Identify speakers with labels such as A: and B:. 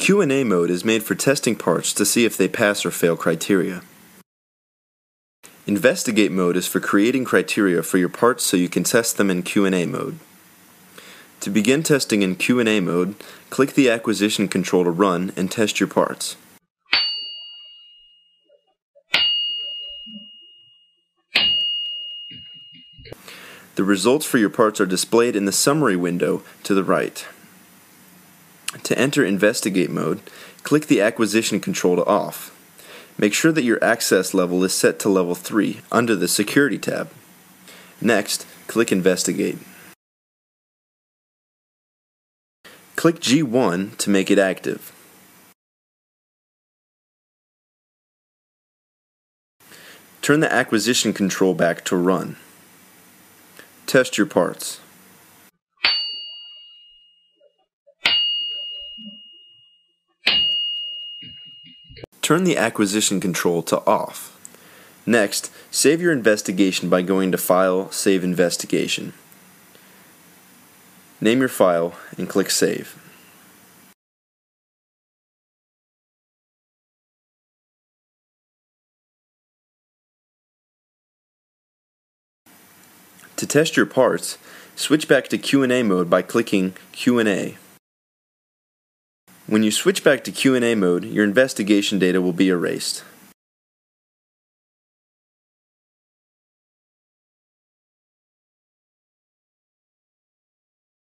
A: Q&A mode is made for testing parts to see if they pass or fail criteria. Investigate mode is for creating criteria for your parts so you can test them in Q&A mode. To begin testing in Q&A mode, click the acquisition control to run and test your parts. The results for your parts are displayed in the summary window to the right. To enter investigate mode, click the acquisition control to off. Make sure that your access level is set to level 3 under the security tab. Next, click investigate. Click G1 to make it active. Turn the acquisition control back to run. Test your parts. Turn the acquisition control to off. Next, save your investigation by going to File, Save Investigation. Name your file and click Save. To test your parts, switch back to Q&A mode by clicking Q&A. When you switch back to Q&A mode, your investigation data will be erased.